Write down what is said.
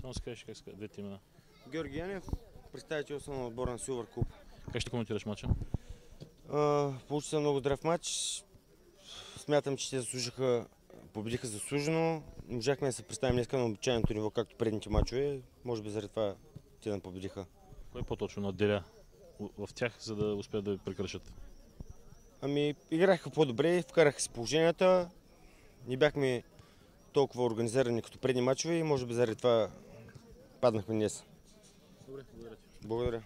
Само се кажеш как ска, двете имена. Георги Янев, представител съм на отбора на Силвър Куб. Как ще коментираш матча? А, Получи се много здрав матч. Смятам, че те заслужиха, победиха заслужено. Не можахме да се представим днес на обичайното ниво, както предните матчове. Може би заради това те не победиха. Кой по-точно надделя в тях, за да успеят да ви прекръшат? Ами, играха по-добре, вкараха си положенията. Не бяхме толкова организирани като предни матчове и може би заради това паднахме днес. Добре, благодаря ти. Благодаря.